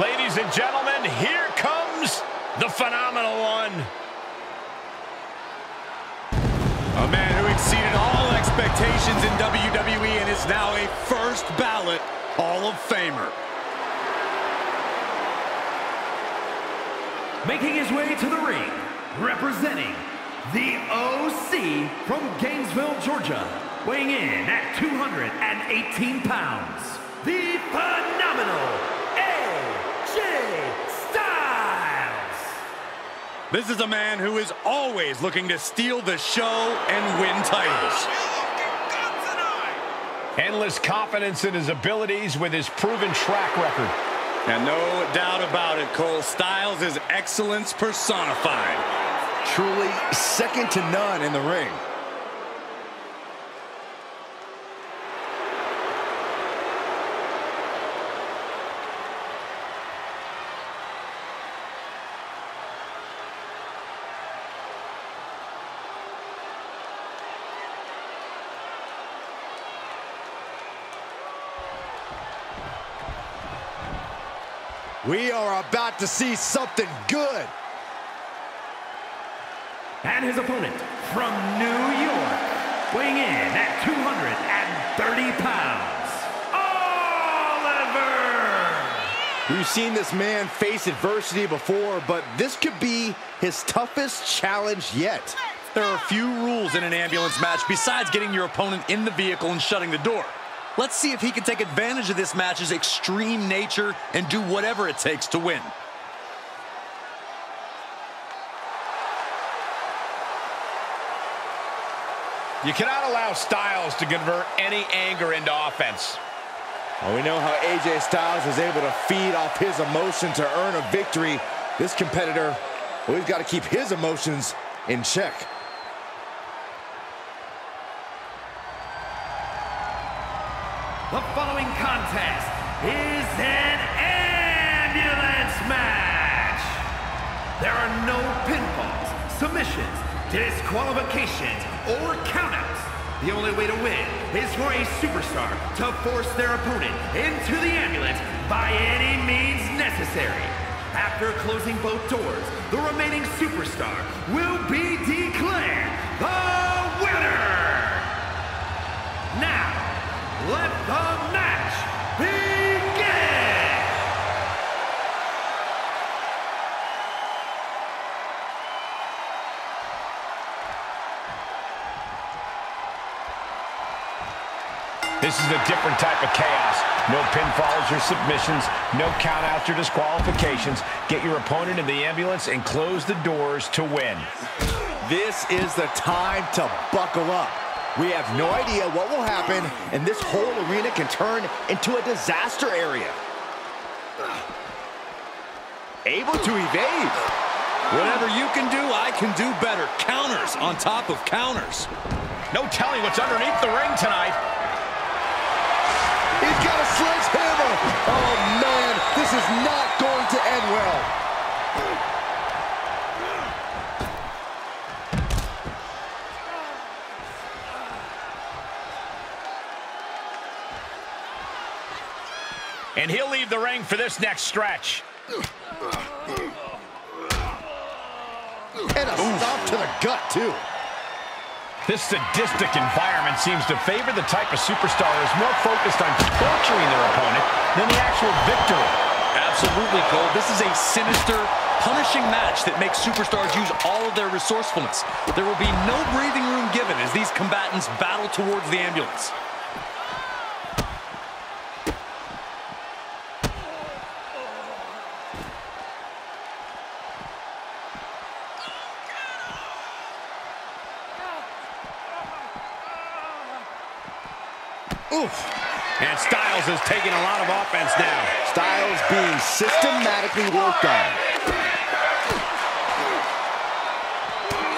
Ladies and gentlemen, here comes the phenomenal one. A man who exceeded all expectations in WWE and is now a first ballot Hall of Famer. Making his way to the ring, representing the OC from Gainesville, Georgia, weighing in at 218 pounds, the phenomenal This is a man who is always looking to steal the show and win titles. Endless confidence in his abilities with his proven track record. And no doubt about it, Cole Styles is excellence personified. Truly second to none in the ring. We are about to see something good. And his opponent from New York, weighing in at 230 pounds, Oliver! We've seen this man face adversity before, but this could be his toughest challenge yet. There are few rules in an ambulance match besides getting your opponent in the vehicle and shutting the door. Let's see if he can take advantage of this match's extreme nature and do whatever it takes to win. You cannot allow Styles to convert any anger into offense. Well, we know how AJ Styles is able to feed off his emotion to earn a victory. This competitor, well, he's got to keep his emotions in check. The following contest is an ambulance match. There are no pinfalls, submissions, disqualifications, or countouts. The only way to win is for a superstar to force their opponent into the ambulance by any means necessary. After closing both doors, the remaining superstar will be declared the winner. Now, let the match begin! This is a different type of chaos. No pinfalls or submissions, no countouts or disqualifications. Get your opponent in the ambulance and close the doors to win. This is the time to buckle up. We have no idea what will happen, and this whole arena can turn into a disaster area. Able to evade. Whatever you can do, I can do better. Counters on top of counters. No telling what's underneath the ring tonight. He's got a sledgehammer. Oh, man, this is not going to end well. And he'll leave the ring for this next stretch. And a stomp to the gut, too. This sadistic environment seems to favor the type of superstar who's more focused on torturing their opponent than the actual victory. Absolutely, Cole. This is a sinister, punishing match that makes superstars use all of their resourcefulness. There will be no breathing room given as these combatants battle towards the ambulance. Oof. And Styles is taking a lot of offense now. Styles being systematically worked on.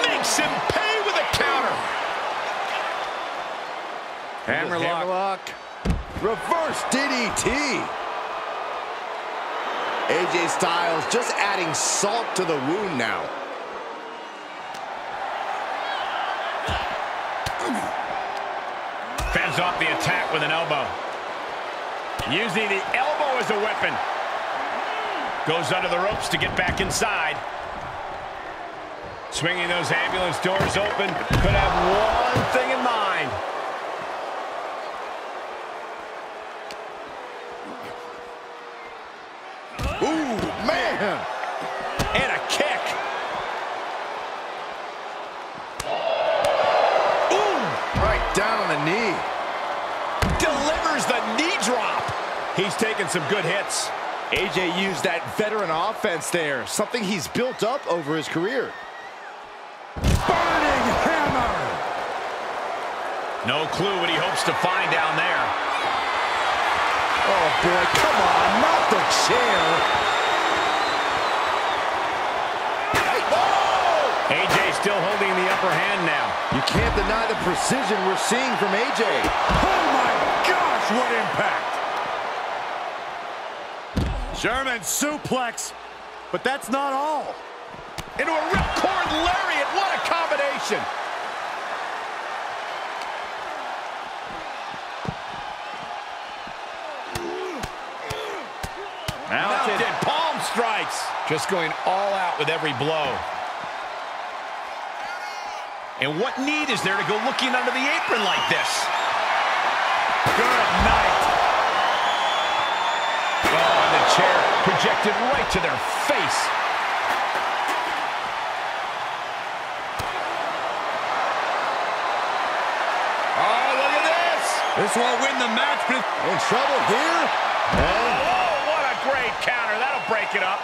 Makes him pay with a counter. Hammerlock. Hammerlock. Reverse DDT. AJ Styles just adding salt to the wound now. Attack with an elbow. Using the elbow as a weapon. Goes under the ropes to get back inside. Swinging those ambulance doors open. Could have one thing in mind. Ooh, man! And a kick. Ooh! Right down on the knee. Delivers the knee drop. He's taking some good hits. AJ used that veteran offense there, something he's built up over his career. Burning hammer! No clue what he hopes to find down there. Oh, boy, come on, not the chair. AJ still holding the upper hand now. You can't deny the precision we're seeing from AJ. Oh, my gosh, what impact! German suplex, but that's not all. Into a ripcord lariat, what a combination! Mounted. Mounted palm strikes. Just going all out with every blow. And what need is there to go looking under the apron like this? Good night. Oh, chair projected right to their face. Oh, look at this! This won't win the match, but In trouble here? Oh, what a great counter. That'll break it up.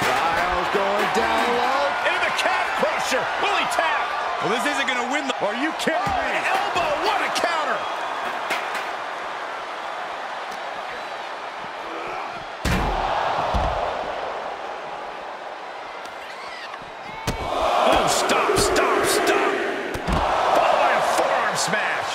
Styles going down low. Into the calf crusher. Will he tap? well, this isn't going to win the. Are you kidding Oh, me? elbow. What a counter. Oh, stop, stop, stop. Followed by a forearm smash.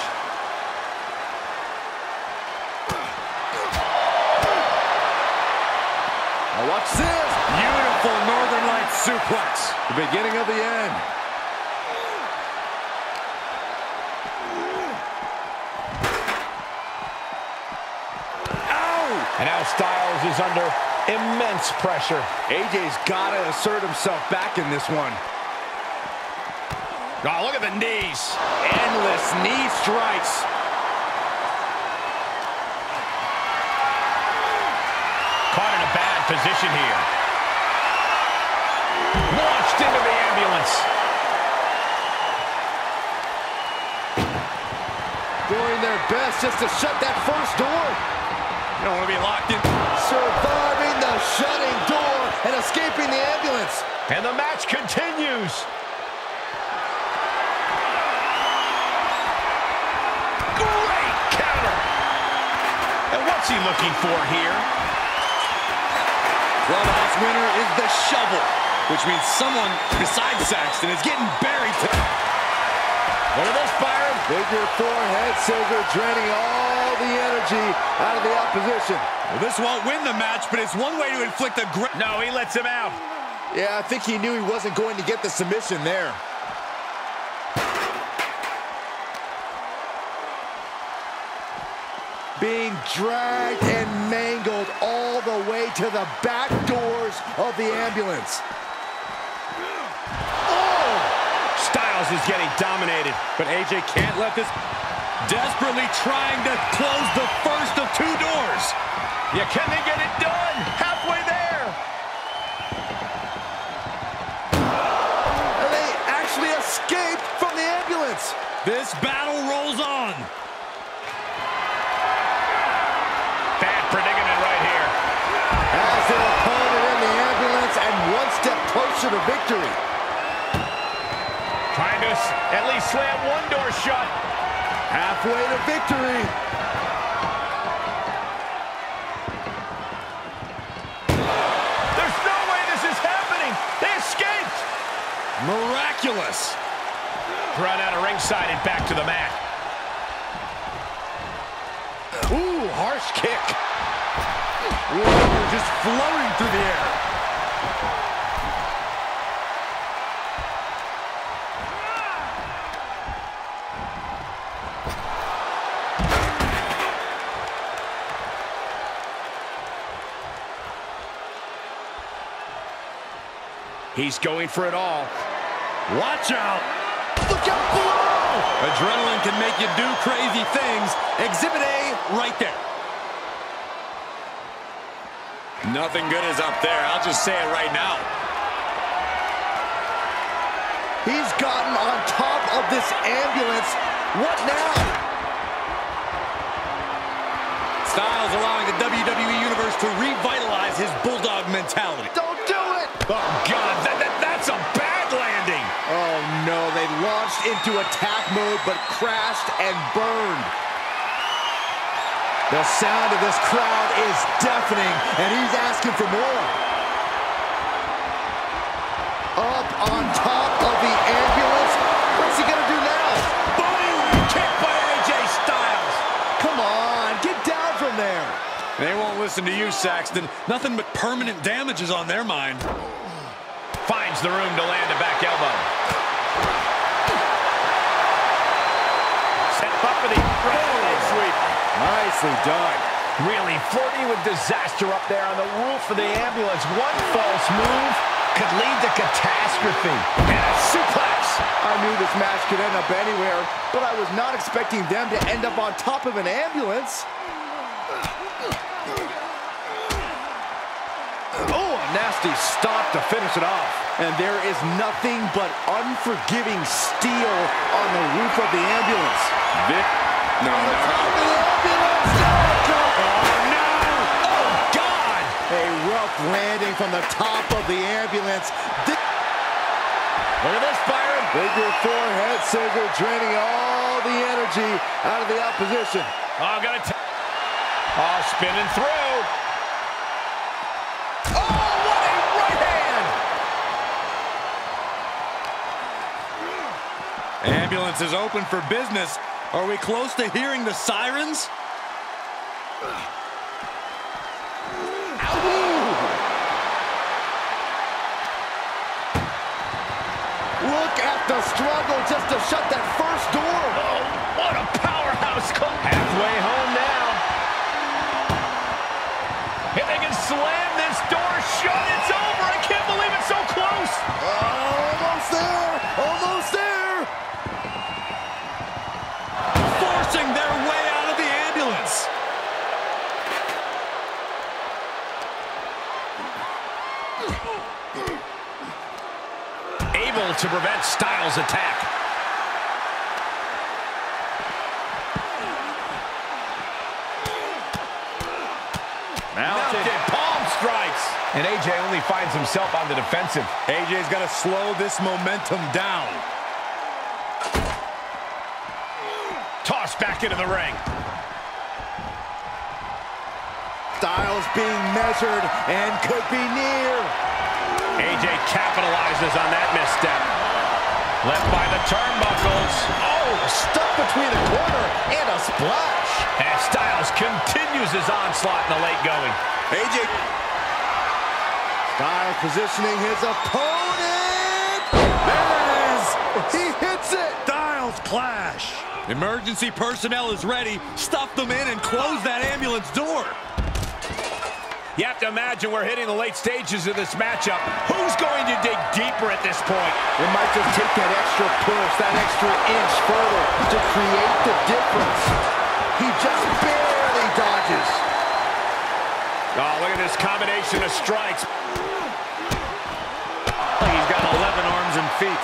Now watch this. Beautiful Northern Lights suplex. The beginning of the end. Ow! And now Styles is under immense pressure. AJ's got to assert himself back in this one. Oh, look at the knees. Endless knee strikes. Caught in a bad position here. Launched into the ambulance. Doing their best just to shut that first door. You don't want to be locked in. Surviving the shutting door and escaping the ambulance. And the match continues. Great counter. And what's he looking for here? Clubhouse winner is the shovel, which means someone besides Saxton is getting buried. To Look at this, Byron. Figure four head scissor draining all the energy out of the opposition. Well, this won't win the match, but it's one way to inflict a great. No, he lets him out. Yeah, I think he knew he wasn't going to get the submission there. Being dragged and mangled all the way to the back doors of the ambulance. Oh! Styles is getting dominated. But AJ can't let this. Desperately trying to close the first of two doors. Yeah, can they get it done? Halfway there. And they actually escaped from the ambulance. This battle rolls on. Bad predicament right here. As their opponent in the ambulance and one step closer to victory. Trying to at least slam one door shut. Halfway to victory. There's no way this is happening. They escaped. Miraculous. Run out of ringside and back to the mat. Ooh, harsh kick. Ooh, just floating through the air. He's going for it all. Watch out. Look out below! Adrenaline can make you do crazy things. Exhibit A right there. Nothing good is up there. I'll just say it right now. He's gotten on top of this ambulance. What now? Styles allowing the WWE Universe to revitalize his Bulldog mentality. Don't do it! Oh, God, that, that, that's a bad landing. Oh no, they launched into attack mode but crashed and burned. The sound of this crowd is deafening and he's asking for more. Up on top of the ambulance. What's he gonna do now? Boom! Kick by AJ Styles. Come on, get down from there. They won't listen to you, Saxton. Nothing but permanent damage is on their mind. Finds the room to land a back elbow. Set up for the leg sweep. Nicely done. Really flirting with disaster up there on the roof of the ambulance. One false move could lead to catastrophe. And a suplex. I knew this match could end up anywhere, but I was not expecting them to end up on top of an ambulance. Oh, a nasty stop to finish it off. And there is nothing but unforgiving steel on the roof of the ambulance. Vic. No, On no. top of the ambulance! Oh, no. Oh, God. A rough landing from the top of the ambulance. Thi- Look at this, Byron. Figure four head scissor draining all the energy out of the opposition. Oh, got to Oh, spinning through. Oh, what a right hand! Ambulance is open for business. Are we close to hearing the sirens? Look at the struggle just to shut that first door. Oh, what a powerhouse. Come halfway home now. If they can slam this door shut, it's over. I can't believe it's so close. Almost there! Almost there! Forcing their way out of the ambulance. Able to prevent Styles' attack. Mounted palm strikes. And AJ only finds himself on the defensive. AJ's got to slow this momentum down. Tossed back into the ring. Styles being measured and could be near. AJ capitalizes on that misstep. Left by the turnbuckles. Oh, stuck between the corner and a splash. And Styles continues his onslaught in the late going. AJ. Styles positioning his opponent. There it is. He hits it. Styles clash. Emergency personnel is ready. Stuff them in and close that ambulance door. You have to imagine we're hitting the late stages of this matchup. Who's going to dig deeper at this point? It might just take that extra push, that extra inch further to create the difference. He just barely dodges. Oh, look at this combination of strikes. He's got 11 arms and feet.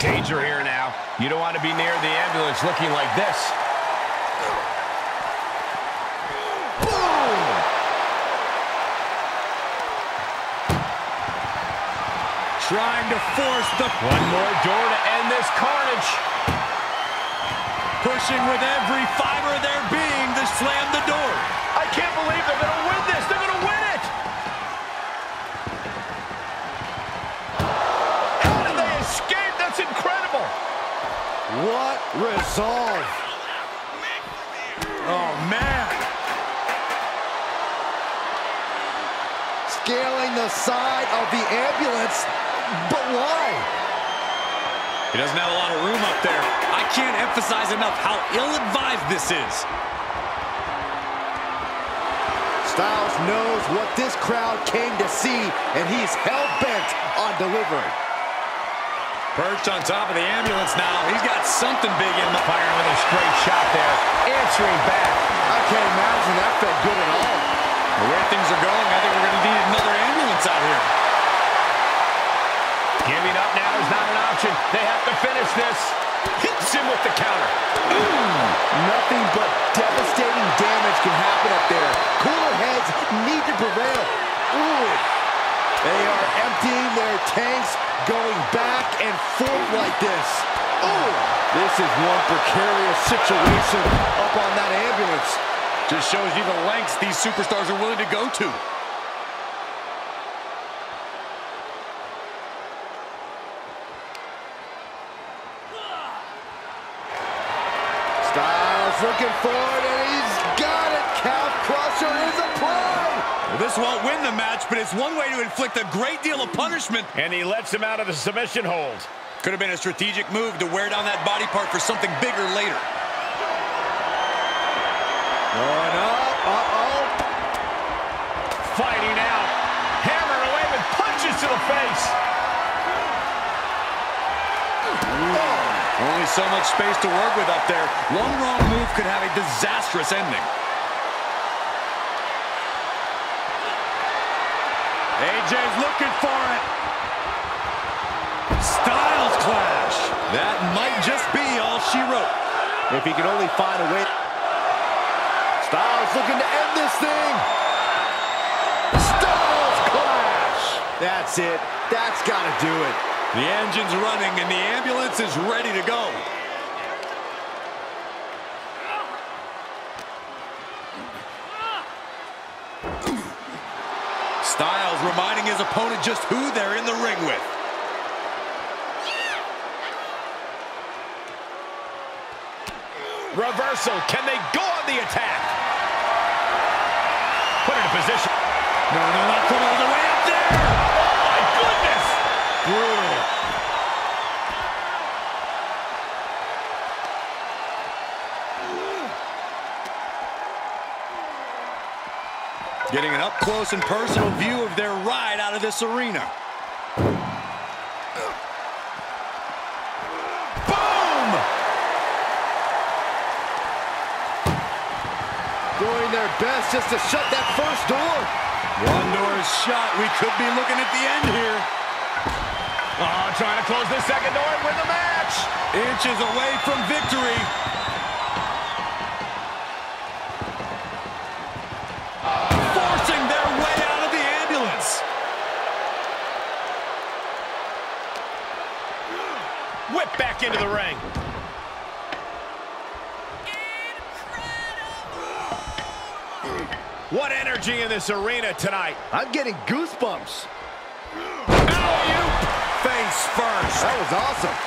Danger here now. You don't want to be near the ambulance looking like this. Trying to force the One more door to end this carnage. pushing with every fiber of their being to slam the door. I can't believe they're going to win this. They're going to win it. How did they escape? That's incredible. What resolve. Oh, man. Scaling the side of the ambulance. But why? He doesn't have a lot of room up there. I can't emphasize enough how ill-advised this is. Styles knows what this crowd came to see, and he's hell-bent on delivering. Perched on top of the ambulance now. He's got something big in the Firing with a straight shot there. Answering back. I can't imagine that felt good at all. The way things are going, I think we're going to need another ambulance out here. Giving up now is not an option. They have to finish this. Hits him with the counter. Ooh, Nothing but devastating damage can happen up there. Cooler heads need to prevail. Ooh. They are emptying their tanks, going back and forth like this. Ooh. This is one precarious situation up on that ambulance. Just shows you the lengths these superstars are willing to go to. Styles looking forward, and he's got it. Calf crusher is applied. Well, this won't win the match, but it's one way to inflict a great deal of punishment. And he lets him out of the submission hold. Could have been a strategic move to wear down that body part for something bigger later. Going up. Uh-oh. Fighting out. Hammer away with punches to the face. Oh. Only so much space to work with up there. One wrong move could have a disastrous ending. AJ's looking for it. Styles clash. That might just be all she wrote. If he can only find a way. Styles looking to end this thing. Styles clash. That's it. That's got to do it. The engine's running and the ambulance is ready to go. Styles reminding his opponent just who they're in the ring with. Reversal. Can they go on the attack? Put in position. No, no, not from Getting an up-close and personal view of their ride out of this arena. Boom! Doing their best just to shut that first door. One door is shut. We could be looking at the end here. Oh, trying to close the second door and win the match. Inches away from victory. Forcing their way out of the ambulance. Whip back into the ring. What energy in this arena tonight. I'm getting goosebumps. Alley-oop. Face first. That was awesome.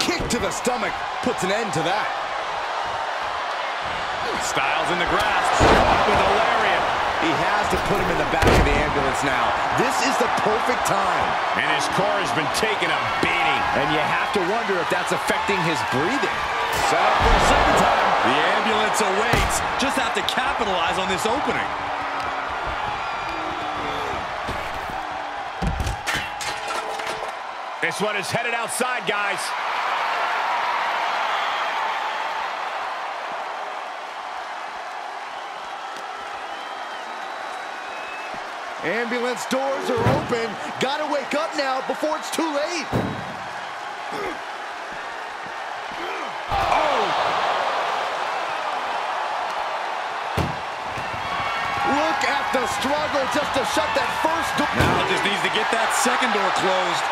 Kick to the stomach puts an end to that. Styles in the grasp. With a lariat. He has to put him in the back of the ambulance now. This is the perfect time. And his car has been taking a beating. And you have to wonder if that's affecting his breathing. Set up for a second time. The ambulance awaits. Just have to capitalize on this opening. This one is headed outside, guys. Ambulance doors are open. Gotta wake up now before it's too late. Oh. Look at the struggle just to shut that first door. Now just needs to get that second door closed.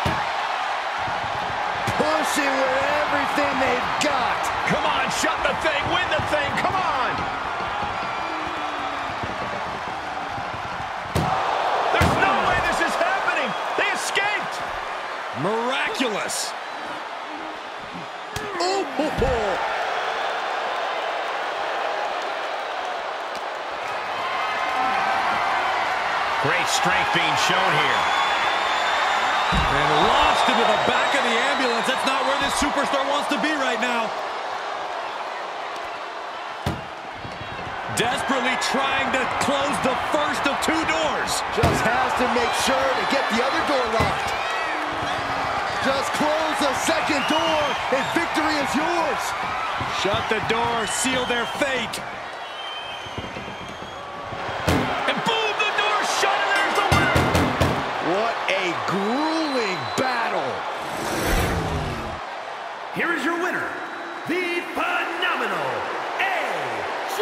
Pushing with everything they've got. Come on, shut the thing, win the thing, come on! Miraculous. Ooh, ho, ho. Great strength being shown here. And launched into the back of the ambulance. That's not where this superstar wants to be right now. Desperately trying to close the first of two doors. Just has to make sure to get the other door locked. Just close the second door, and victory is yours. Shut the door, seal their fate. And boom, the door shut, and there's the winner. What a grueling battle. Here is your winner, the phenomenal AJ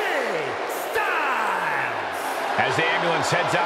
Styles. As the ambulance heads out.